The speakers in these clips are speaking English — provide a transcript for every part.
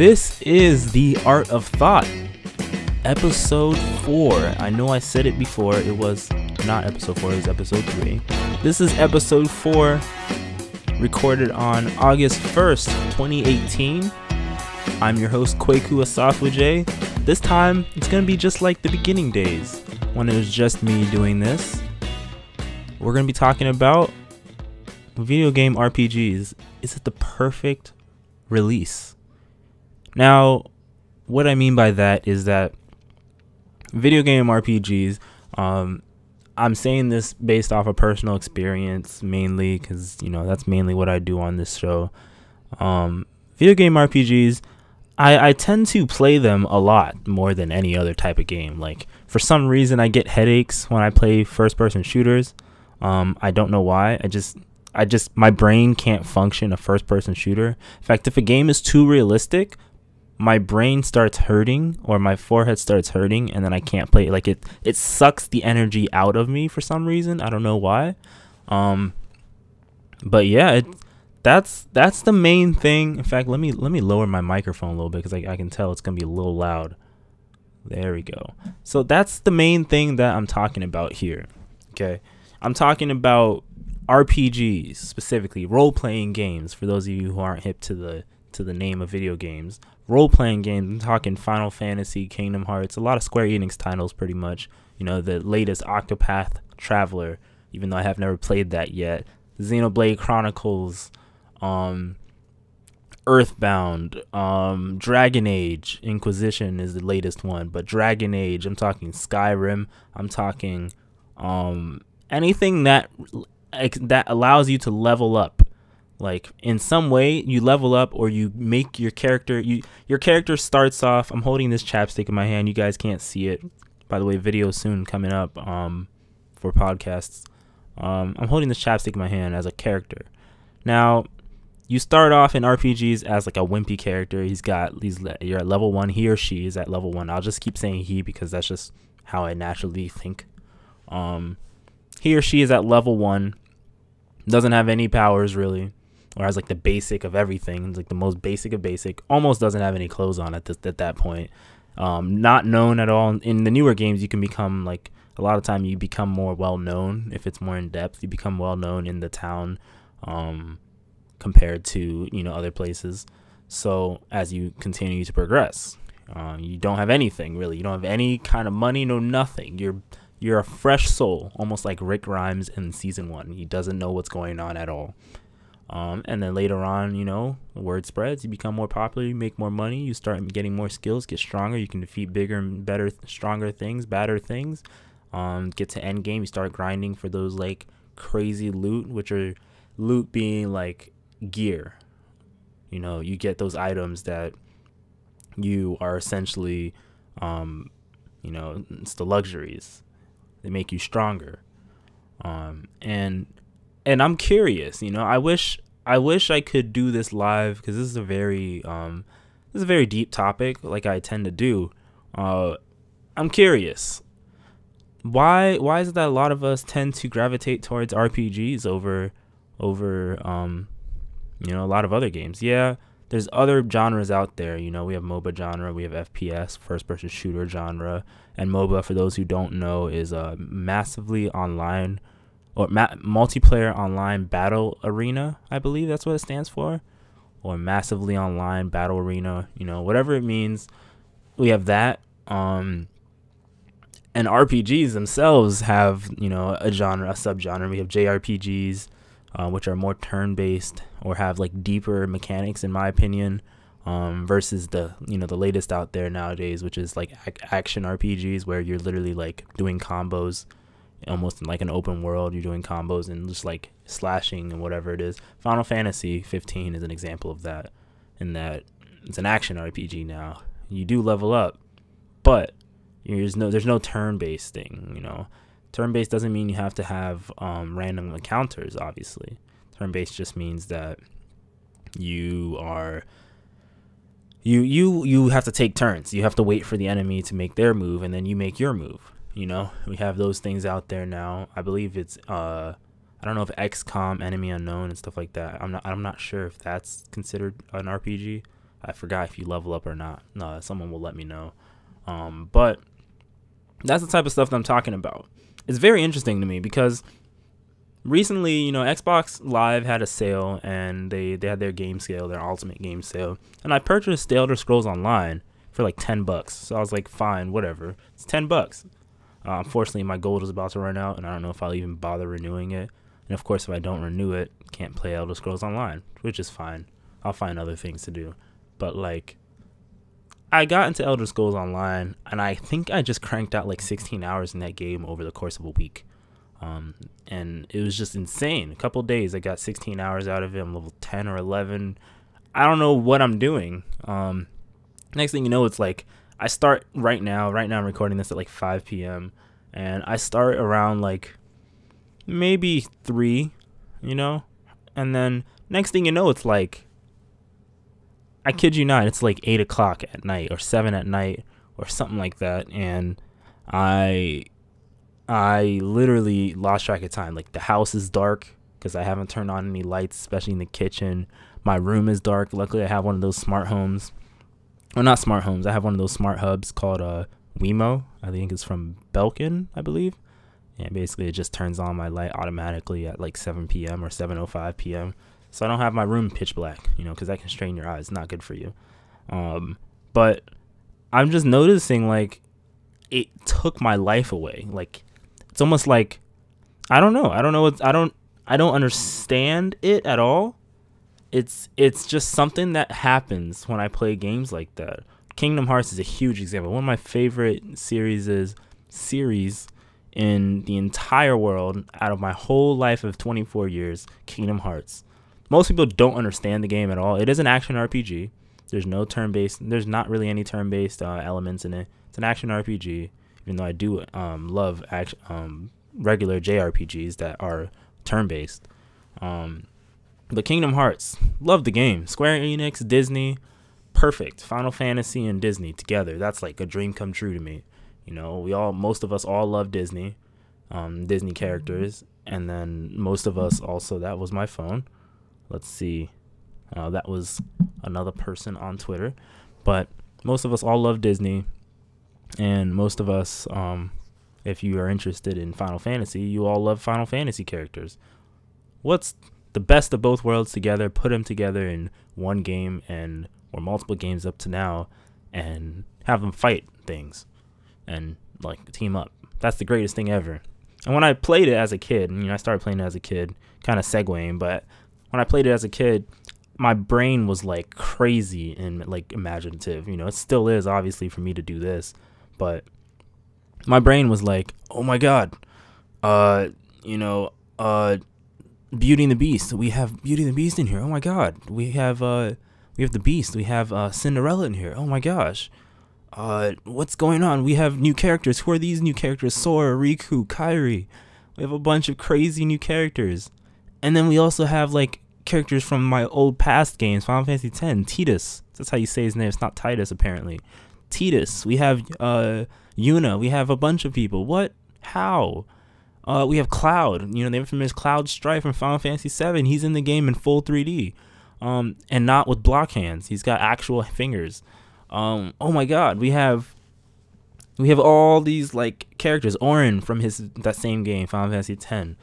This is The Art of Thought, episode 4. I know I said it before, it was not episode 4, it was episode 3. This is episode 4, recorded on August 1st, 2018. I'm your host, Kweku Asafuje. This time, it's gonna be just like the beginning days, when it was just me doing this. We're gonna be talking about video game RPGs. Is it the perfect release? Now, what I mean by that is that video game RPGs, um, I'm saying this based off of personal experience mainly because, you know, that's mainly what I do on this show. Um, video game RPGs, I, I tend to play them a lot more than any other type of game. Like, for some reason, I get headaches when I play first person shooters. Um, I don't know why. I just I just my brain can't function a first person shooter. In fact, if a game is too realistic, my brain starts hurting or my forehead starts hurting and then I can't play like it it sucks the energy out of me for some reason. I don't know why. Um but yeah, it, that's that's the main thing. In fact, let me let me lower my microphone a little bit cuz I, I can tell it's going to be a little loud. There we go. So that's the main thing that I'm talking about here. Okay. I'm talking about RPGs specifically, role-playing games. For those of you who aren't hip to the to the name of video games, role-playing games. I'm talking Final Fantasy, Kingdom Hearts, a lot of Square Enix titles, pretty much. You know, the latest Octopath Traveler, even though I have never played that yet. Xenoblade Chronicles, um, Earthbound, um, Dragon Age, Inquisition is the latest one, but Dragon Age, I'm talking Skyrim, I'm talking um, anything that that allows you to level up like in some way you level up or you make your character you your character starts off i'm holding this chapstick in my hand you guys can't see it. By the way video soon coming up um for podcasts. Um i'm holding this chapstick in my hand as a character. Now you start off in rpgs as like a wimpy character. He's got these you're at level one he or she is at level one. I'll just keep saying he because that's just how i naturally think. Um he or she is at level one. Doesn't have any powers really or has like the basic of everything like the most basic of basic almost doesn't have any clothes on at, this, at that point. Um, not known at all. In the newer games you can become like a lot of time you become more well known if it's more in depth. You become well known in the town um, compared to you know other places. So as you continue to progress uh, you don't have anything really. You don't have any kind of money no nothing. You're you're a fresh soul, almost like Rick Grimes in season one. He doesn't know what's going on at all. Um, and then later on, you know, word spreads. You become more popular. You make more money. You start getting more skills. Get stronger. You can defeat bigger and better, stronger things, badder things. Um, get to end game. You start grinding for those like crazy loot, which are loot being like gear. You know, you get those items that you are essentially, um, you know, it's the luxuries they make you stronger. Um, and and I'm curious, you know, I wish I wish I could do this live because this is a very um, this is a very deep topic, like I tend to do. Uh, I'm curious. Why why is it that a lot of us tend to gravitate towards RPGs over over um, you know, a lot of other games? Yeah, there's other genres out there. You know, we have MOBA genre, we have FPS, first person shooter genre, and MOBA, for those who don't know, is a massively online or ma- multiplayer online battle arena. I believe that's what it stands for, or massively online battle arena. You know, whatever it means. We have that. Um, and RPGs themselves have you know a genre, a subgenre. We have JRPGs uh, which are more turn based or have like deeper mechanics in my opinion um, versus the you know the latest out there nowadays which is like ac- action rpgs where you're literally like doing combos almost like an open world you're doing combos and just like slashing and whatever it is final fantasy 15 is an example of that in that it's an action rpg now you do level up but there's no there's no turn based thing you know Turn based doesn't mean you have to have um, random encounters, obviously. Turn based just means that you are you you you have to take turns. You have to wait for the enemy to make their move and then you make your move. You know, we have those things out there now. I believe it's uh I don't know if XCOM, Enemy Unknown and stuff like that. I'm not I'm not sure if that's considered an RPG. I forgot if you level up or not. No, someone will let me know. Um, but that's the type of stuff that I'm talking about. It's very interesting to me because recently, you know, Xbox Live had a sale and they, they had their game sale, their ultimate game sale. And I purchased The Elder Scrolls Online for like 10 bucks. So I was like, fine, whatever. It's 10 bucks. Uh, unfortunately, my gold is about to run out and I don't know if I'll even bother renewing it. And of course, if I don't renew it, can't play Elder Scrolls Online, which is fine. I'll find other things to do. But like, I got into Elder Scrolls Online, and I think I just cranked out like 16 hours in that game over the course of a week. Um, and it was just insane. A couple days, I got 16 hours out of it. I'm level 10 or 11. I don't know what I'm doing. Um, next thing you know, it's like I start right now. Right now, I'm recording this at like 5 p.m. And I start around like maybe 3, you know? And then next thing you know, it's like I kid you not, it's like eight o'clock at night or seven at night or something like that, and I I literally lost track of time. Like the house is dark because I haven't turned on any lights, especially in the kitchen. My room is dark. Luckily, I have one of those smart homes. Well, not smart homes. I have one of those smart hubs called uh, Wemo. I think it's from Belkin, I believe. And basically, it just turns on my light automatically at like 7 p.m. or 7:05 p.m. So I don't have my room pitch black, you know, because that can strain your eyes. Not good for you. Um, but I'm just noticing like it took my life away. Like it's almost like I don't know. I don't know. What, I don't. I don't understand it at all. It's it's just something that happens when I play games like that. Kingdom Hearts is a huge example. One of my favorite series is series in the entire world out of my whole life of 24 years, Kingdom Hearts most people don't understand the game at all. It is an action RPG. There's no turn-based. There's not really any turn-based uh, elements in it. It's an action RPG. Even though I do um, love um, regular JRPGs that are turn-based. Um, but Kingdom Hearts, love the game. Square Enix, Disney, perfect. Final Fantasy and Disney together. That's like a dream come true to me. You know, we all, most of us all love Disney, um, Disney characters, and then most of us also. That was my phone let's see. Uh, that was another person on Twitter. But most of us all love Disney. And most of us, um, if you are interested in Final Fantasy, you all love Final Fantasy characters. What's the best of both worlds together? Put them together in one game and or multiple games up to now, and have them fight things and like team up. That's the greatest thing ever. And when I played it as a kid, you know, I started playing it as a kid, kind of segueing, but when I played it as a kid, my brain was like crazy and like imaginative. You know, it still is obviously for me to do this, but my brain was like, "Oh my god, uh, you know, uh, Beauty and the Beast. We have Beauty and the Beast in here. Oh my god, we have uh, we have the Beast. We have uh, Cinderella in here. Oh my gosh." Uh, what's going on? We have new characters. Who are these new characters? Sora, Riku, Kairi. We have a bunch of crazy new characters. And then we also have like characters from my old past games, Final Fantasy X, Titus. That's how you say his name. It's not Titus apparently. Titus. We have uh Yuna. We have a bunch of people. What? How? Uh, we have Cloud. You know the infamous Cloud Strife from Final Fantasy VII. He's in the game in full 3D, um, and not with block hands. He's got actual fingers. Um, oh my God, we have we have all these like characters. Auron from his that same game, Final Fantasy X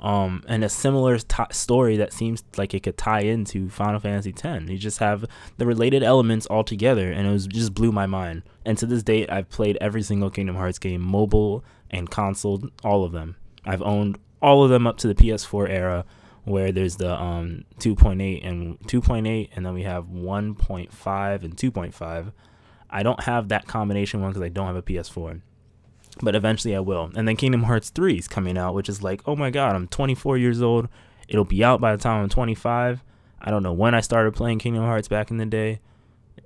um, and a similar t- story that seems like it could tie into Final Fantasy X. You just have the related elements all together, and it was just blew my mind. And to this date, I've played every single Kingdom Hearts game, mobile and console, all of them. I've owned all of them up to the PS4 era, where there's the um 2.8 and 2.8, and then we have 1.5 and 2.5. I don't have that combination one because I don't have a PS4 but eventually I will. And then Kingdom Hearts 3 is coming out, which is like, oh my god, I'm 24 years old. It'll be out by the time I'm 25. I don't know when I started playing Kingdom Hearts back in the day.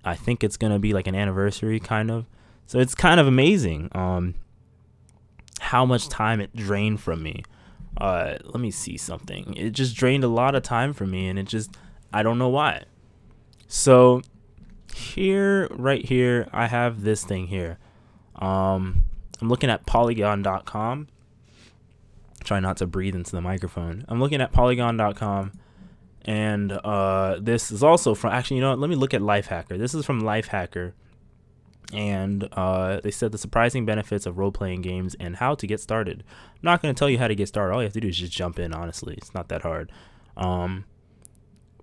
I think it's gonna be like an anniversary kind of. So it's kind of amazing um, how much time it drained from me. Uh, let me see something. It just drained a lot of time from me, and it just I don't know why. So here, right here, I have this thing here. Um, I'm looking at polygon.com. Try not to breathe into the microphone. I'm looking at polygon.com And uh, this is also from actually, you know, what, let me look at Lifehacker. This is from Lifehacker, and uh, they said the surprising benefits of role playing games and how to get started. I'm not going to tell you how to get started. All you have to do is just jump in. Honestly, it's not that hard. Um,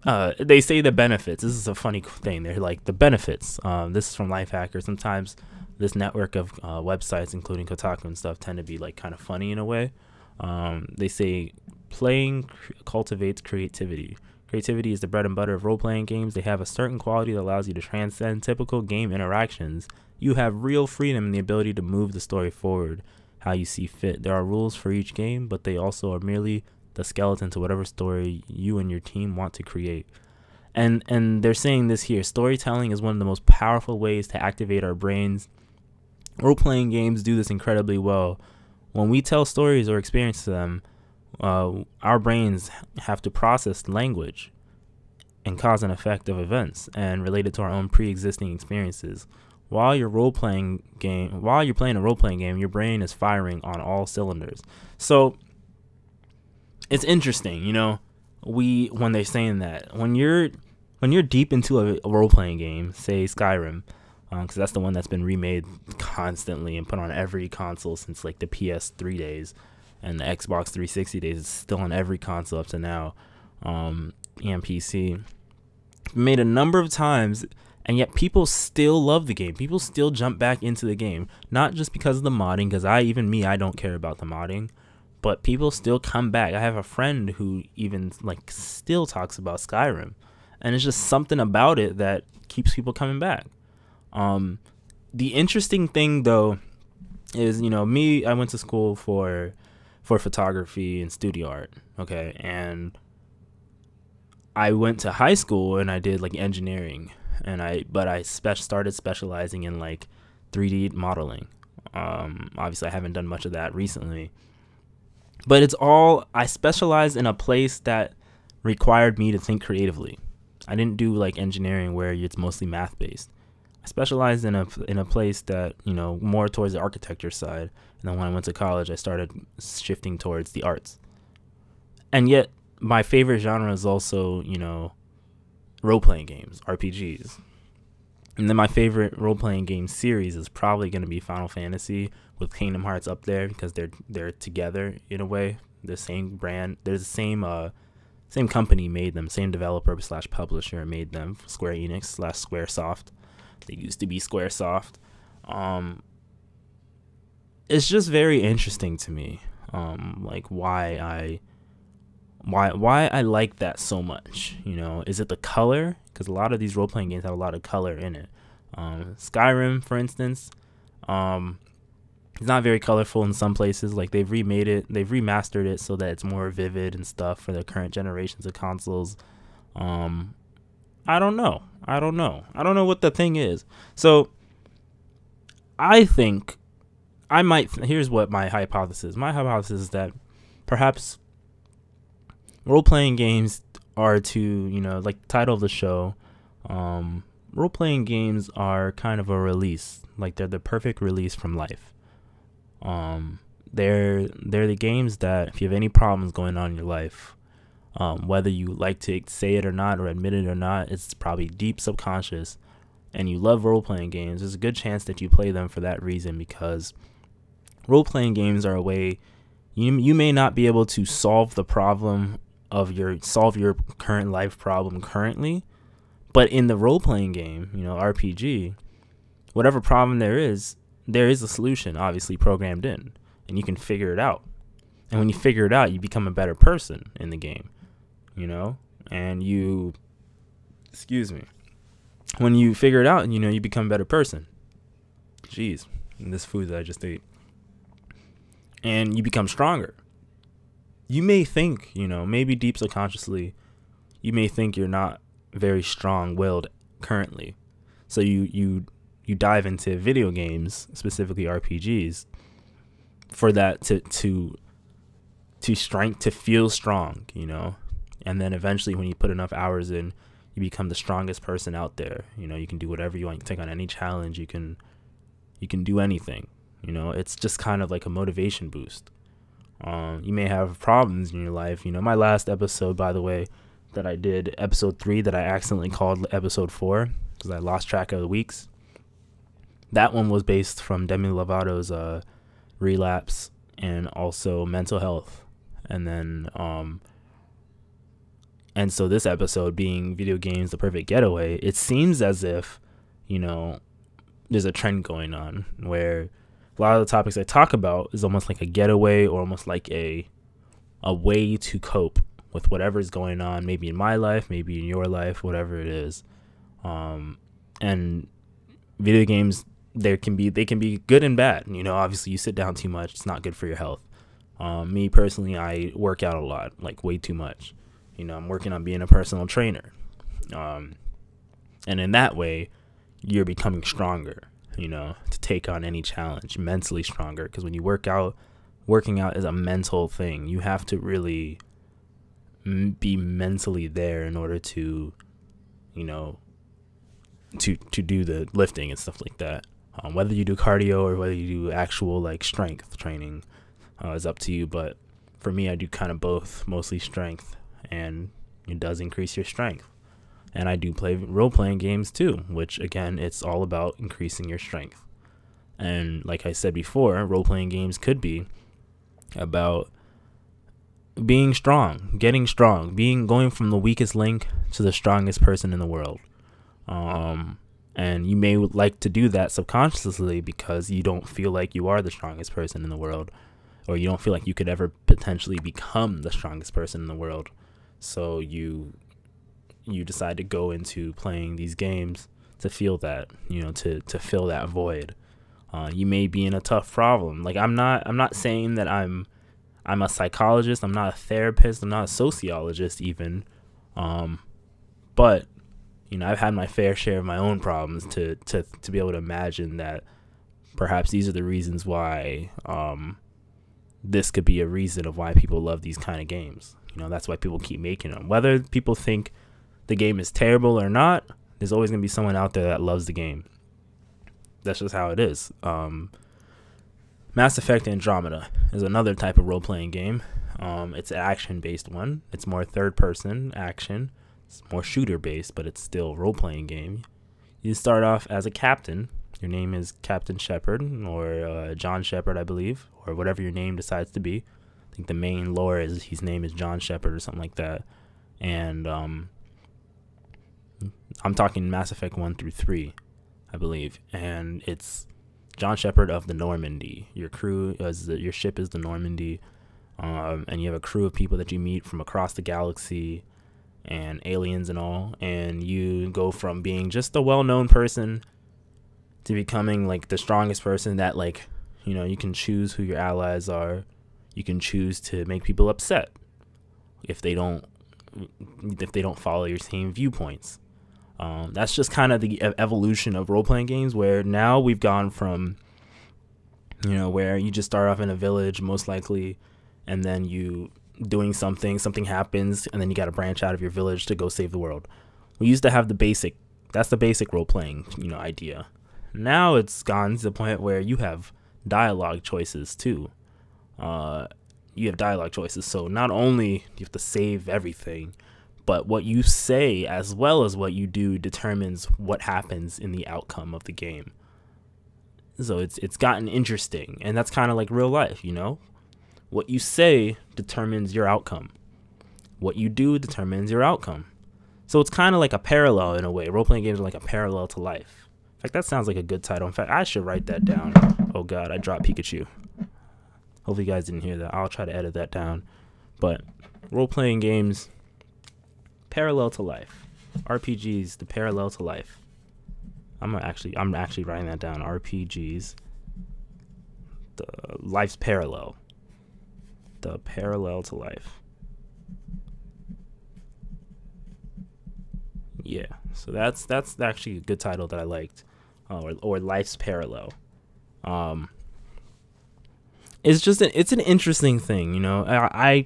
uh, they say the benefits. This is a funny thing. They're like the benefits. Um, this is from Lifehacker. Sometimes this network of uh, websites, including Kotaku and stuff, tend to be like kind of funny in a way. Um, they say playing cultivates creativity. Creativity is the bread and butter of role playing games. They have a certain quality that allows you to transcend typical game interactions. You have real freedom and the ability to move the story forward how you see fit. There are rules for each game, but they also are merely the skeleton to whatever story you and your team want to create. And and they're saying this here. Storytelling is one of the most powerful ways to activate our brains. Role playing games do this incredibly well. When we tell stories or experience them, uh, our brains have to process language and cause and effect of events and related to our own pre-existing experiences. While you're role playing game, while you're playing a role playing game, your brain is firing on all cylinders. So it's interesting, you know. We when they're saying that when you're when you're deep into a, a role playing game, say Skyrim, because um, that's the one that's been remade constantly and put on every console since like the PS3 days and the Xbox 360 days. It's still on every console up to now, um, and PC. Made a number of times, and yet people still love the game. People still jump back into the game, not just because of the modding. Because I, even me, I don't care about the modding, but people still come back. I have a friend who even like still talks about Skyrim, and it's just something about it that keeps people coming back. Um, the interesting thing though is you know me i went to school for for photography and studio art. Okay, and I went to high school and I did like engineering, and I but I spe- started specializing in like 3D modeling. Um, obviously, I haven't done much of that recently, but it's all I specialized in a place that required me to think creatively. I didn't do like engineering where it's mostly math based. Specialized in a in a place that you know more towards the architecture side, and then when I went to college, I started shifting towards the arts. And yet, my favorite genre is also you know role playing games, RPGs. And then my favorite role playing game series is probably going to be Final Fantasy with Kingdom Hearts up there because they're they're together in a way. The same brand, there's the same uh same company made them, same developer slash publisher made them, Square Enix slash SquareSoft. They used to be SquareSoft. Um, it's just very interesting to me, um, like why I, why why I like that so much. You know, is it the color? Because a lot of these role playing games have a lot of color in it. Um, Skyrim, for instance, um, it's not very colorful in some places. Like they've remade it, they've remastered it so that it's more vivid and stuff for the current generations of consoles. Um, I don't know. I don't know. I don't know what the thing is. So I think I might here's what my hypothesis. My hypothesis is that perhaps role playing games are to, you know, like the title of the show, um role playing games are kind of a release. Like they're the perfect release from life. Um they're they're the games that if you have any problems going on in your life, um, whether you like to say it or not, or admit it or not, it's probably deep subconscious. And you love role playing games. There's a good chance that you play them for that reason because role playing games are a way you you may not be able to solve the problem of your solve your current life problem currently, but in the role playing game, you know, RPG, whatever problem there is, there is a solution obviously programmed in, and you can figure it out. And when you figure it out, you become a better person in the game you know, and you, excuse me, when you figure it out, you know, you become a better person. Jeez, this food that I just ate. And you become stronger. You may think, you know, maybe deep subconsciously, you may think you're not very strong willed currently. So you, you, you dive into video games, specifically RPGs, for that to, to, to strength, to feel strong, you know, and then eventually when you put enough hours in you become the strongest person out there. You know you can do whatever you want you can take on any challenge you can you can do anything. You know it's just kind of like a motivation boost. Um, you may have problems in your life. You know my last episode by the way that I did episode three that I accidentally called episode four because I lost track of the weeks. That one was based from Demi Lovato's uh, relapse and also mental health, and then um, and so this episode being video games the perfect getaway, it seems as if you know there's a trend going on where a lot of the topics I talk about is almost like a getaway or almost like a a way to cope with whatever's going on, maybe in my life, maybe in your life, whatever it is. Um, and video games, there can be they can be good and bad. You know, obviously you sit down too much, it's not good for your health. Um, me personally, I work out a lot, like way too much. You know, I'm working on being a personal trainer. Um, and in that way, you're becoming stronger, you know, to take on any challenge, mentally stronger. Because when you work out, working out is a mental thing. You have to really be mentally there in order to, you know, to to do the lifting and stuff like that. Um, whether you do cardio or whether you do actual like strength training uh, is up to you. But for me, I do kind of both, mostly strength, and it does increase your strength. And I do play role playing games too, which again, it's all about increasing your strength. And like I said before, role playing games could be about being strong, getting strong, being going from the weakest link to the strongest person in the world. Um, and you may like to do that subconsciously because you don't feel like you are the strongest person in the world, or you don't feel like you could ever potentially become the strongest person in the world. So you you decide to go into playing these games to feel that, you know, to to fill that void. Uh, you may be in a tough problem. Like I'm not I'm not saying that I'm I'm a psychologist, I'm not a therapist, I'm not a sociologist even. Um, but you know, I've had my fair share of my own problems to to to be able to imagine that perhaps these are the reasons why um, this could be a reason of why people love these kind of games. You know, that's why people keep making them. Whether people think the game is terrible or not, there's always gonna be someone out there that loves the game. That's just how it is. Um, Mass Effect Andromeda is another type of role playing game. Um, it's an action based one. It's more third person action. It's more shooter based, but it's still role playing game. You start off as a captain. Your name is Captain Shepard or uh, John Shepard, I believe, or whatever your name decides to be. Think the main lore is his name is John Shepard or something like that. And um, I'm talking Mass Effect 1 through 3, I believe. And it's John Shepard of the Normandy. Your crew is the, your ship is the Normandy. Um, and you have a crew of people that you meet from across the galaxy and aliens and all. And you go from being just a well known person to becoming like the strongest person that, like, you know, you can choose who your allies are. You can choose to make people upset if they don't if they don't follow your same viewpoints. Um, that's just kind of the evolution of role playing games where now we've gone from, you know, where you just start off in a village, most likely, and then you doing something, something happens, and then you got to branch out of your village to go save the world. We used to have the basic, that's the basic role playing, you know, idea. Now it's gone to the point where you have dialogue choices too. Uh, you have dialogue choices, so not only you have to save everything, but what you say as well as what you do determines what happens in the outcome of the game. So it's it's gotten interesting, and that's kind of like real life, you know. What you say determines your outcome. What you do determines your outcome. So it's kind of like a parallel in a way. Role playing games are like a parallel to life. In fact, that sounds like a good title. In fact, I should write that down. Oh God, I dropped Pikachu. Hopefully, you guys didn't hear that. I'll try to edit that down. But role playing games parallel to life. RPGs, the parallel to life. I'm actually I'm actually writing that down. RPGs, the life's parallel. The parallel to life. Yeah, so that's that's actually a good title that I liked, uh, or or life's parallel. Um, it's just an it's an interesting thing, you know. I, I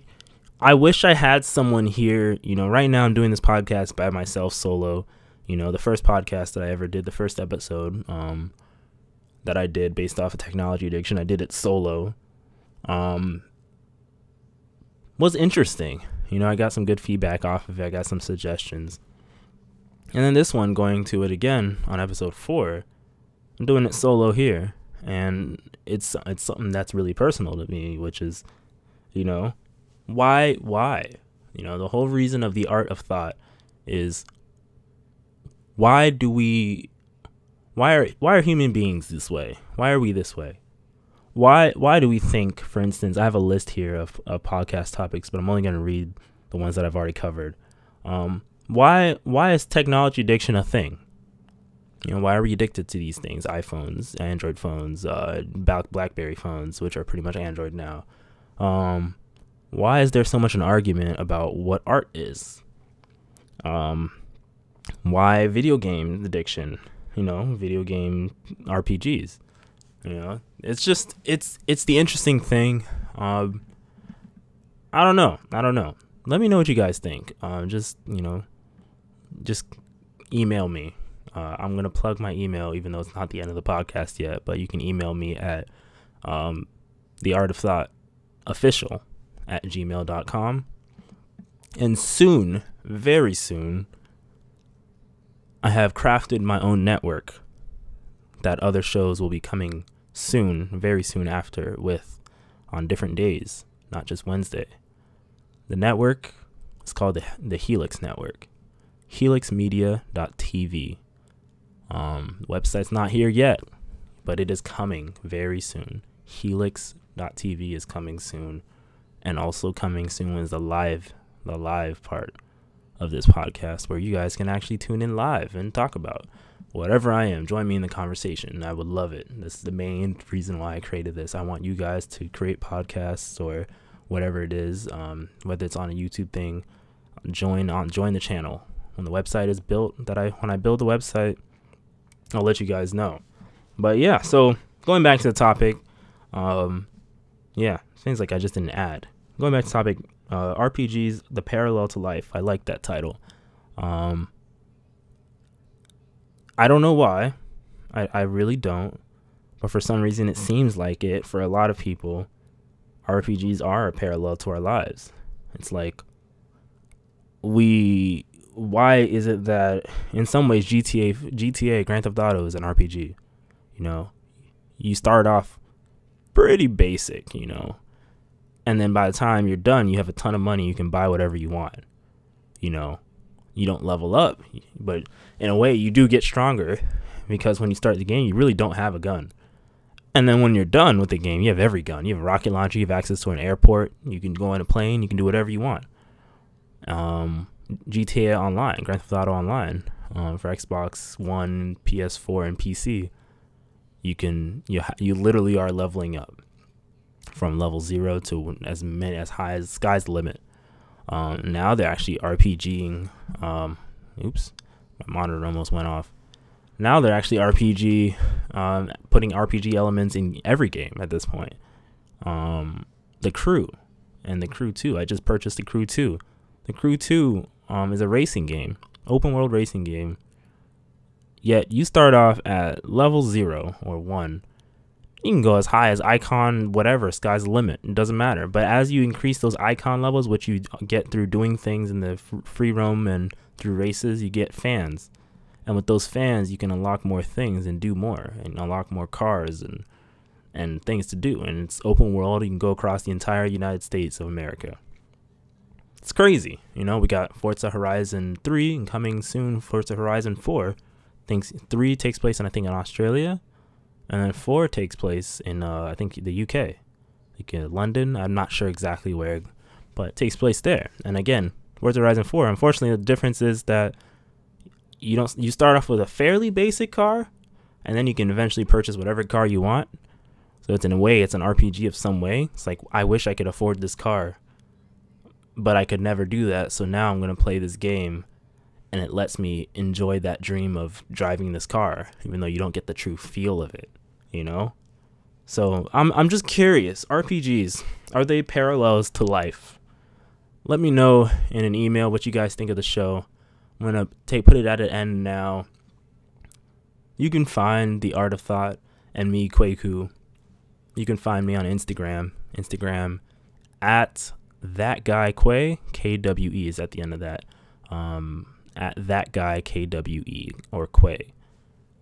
I wish I had someone here. You know, right now I'm doing this podcast by myself solo. You know, the first podcast that I ever did, the first episode um, that I did based off of technology addiction, I did it solo. Um, was interesting. You know, I got some good feedback off of it. I got some suggestions. And then this one going to it again on episode 4. I'm doing it solo here and it's it's something that's really personal to me, which is you know, why why? You know, the whole reason of the art of thought is why do we why are why are human beings this way? Why are we this way? Why why do we think, for instance, I have a list here of, of podcast topics, but I'm only going to read the ones that I've already covered. Um, why why is technology addiction a thing? You know, why are we addicted to these things? iPhones, Android phones, uh, BlackBerry phones, which are pretty much Android now. Um, why is there so much an argument about what art is? Um, why video game addiction? You know, video game RPGs. You know, it's just it's it's the interesting thing. Um, I don't know. I don't know. Let me know what you guys think. Uh, just you know, just email me. Uh, I'm gonna plug my email, even though it's not the end of the podcast yet. But you can email me at um, the art of thought official at gmail.com. And soon, very soon, I have crafted my own network that other shows will be coming soon, very soon after, with on different days, not just Wednesday. The network is called the, the Helix Network, helixmedia.tv. Um, website's not here yet, but it is coming very soon. Helix.tv is coming soon, and also coming soon is the live, the live part of this podcast where you guys can actually tune in live and talk about whatever I am. Join me in the conversation. I would love it. That's the main reason why I created this. I want you guys to create podcasts or whatever it is, um, whether it's on a YouTube thing. Join on join the channel when the website is built. That I when I build the website, I'll let you guys know. But yeah, so going back to the topic, um, yeah, seems like I just didn't add. Going back to topic, uh, RPGs, the parallel to life. I like that title. Um, I don't know why. I, I really don't. But for some reason, it seems like it for a lot of people. RPGs are a parallel to our lives. It's like we. Why is it that in some ways GTA GTA Grand Theft Auto is an RPG? You know, you start off pretty basic. You know, and then by the time you're done, you have a ton of money. You can buy whatever you want. You know, you don't level up, but in a way, you do get stronger because when you start the game, you really don't have a gun. And then when you're done with the game, you have every gun. You have a rocket launcher. You have access to an airport. You can go on a plane. You can do whatever you want. Um, GTA Online, Grand Theft Auto Online, um, for Xbox One, PS4, and PC. You can you you literally are leveling up from level zero to as many as high as sky's the limit. Um, now they're actually RPGing. Um, oops, my monitor almost went off. Now they're actually RPG, um, putting RPG elements in every game at this point. Um, the Crew, and the Crew Two. I just purchased the Crew Two. The Crew Two um, is a racing game, open world racing game. Yet you start off at level zero or one. You can go as high as icon whatever sky's the limit it doesn't matter. But as you increase those icon levels which you get through doing things in the free roam and through races you get fans. And with those fans you can unlock more things and do more and unlock more cars and and things to do. And it's open world you can go across the entire united states of america it's crazy you know we got forza horizon 3 and coming soon forza horizon 4 things 3 takes place in i think in australia and then four takes place in uh, I think the UK, like in London. I'm not sure exactly where, but it takes place there. And again, Forza Horizon 4. Unfortunately, the difference is that you don't you start off with a fairly basic car, and then you can eventually purchase whatever car you want. So it's in a way it's an RPG of some way. It's like I wish I could afford this car, but I could never do that. So now I'm gonna play this game and it lets me enjoy that dream of driving this car, even though you don't get the true feel of it, you know? So I'm I'm just curious. RPGs, are they parallels to life? Let me know in an email what you guys think of the show. I'm gonna take put it at an end now. You can find the Art of Thought and me, Kweku. You can find me on Instagram. Instagram at that guy Kwe K W E is at the end of that. Um, at that guy K W E or Kwe.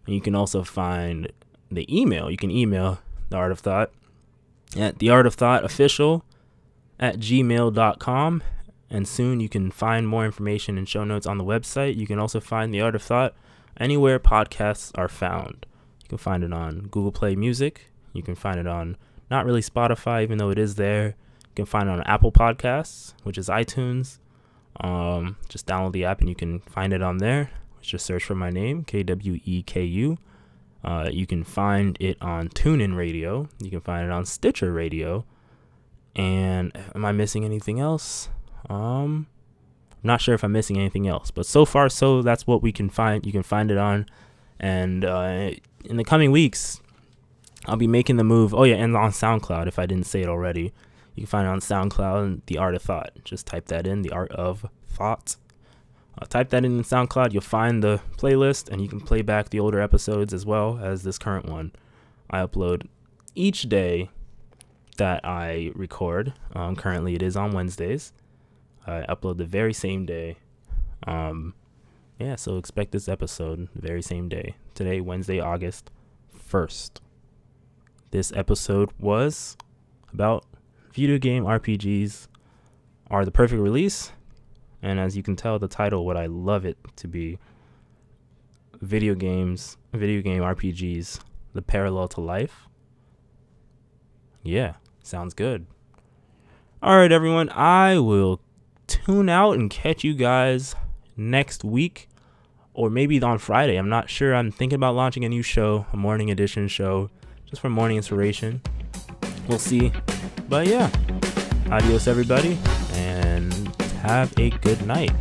And you can also find the email. You can email the Art of Thought at the Art of Thought official at gmail.com. And soon you can find more information and show notes on the website. You can also find the Art of Thought anywhere podcasts are found. You can find it on Google Play Music. You can find it on not really Spotify, even though it is there. You can find it on Apple Podcasts, which is iTunes. Um, just download the app and you can find it on there. Just search for my name, K W E K U. Uh, you can find it on TuneIn Radio. You can find it on Stitcher Radio. And am I missing anything else? Um, not sure if I'm missing anything else, but so far, so that's what we can find. You can find it on, and uh, in the coming weeks, I'll be making the move. Oh yeah, and on SoundCloud if I didn't say it already. You can find it on SoundCloud, The Art of Thought. Just type that in, The Art of Thought. Uh, type that in, in SoundCloud. You'll find the playlist, and you can play back the older episodes as well as this current one. I upload each day that I record. Um, currently, it is on Wednesdays. I upload the very same day. Um, yeah, so expect this episode the very same day. Today, Wednesday, August 1st. This episode was about video game RPGs are the perfect release. And as you can tell, the title, what I love it to be video games, video game RPGs, the parallel to life. Yeah, sounds good. All right, everyone, I will tune out and catch you guys next week or maybe on Friday. I'm not sure. I'm thinking about launching a new show, a morning edition show, just for morning inspiration. We'll see. But yeah, adios, everybody, and have a good night.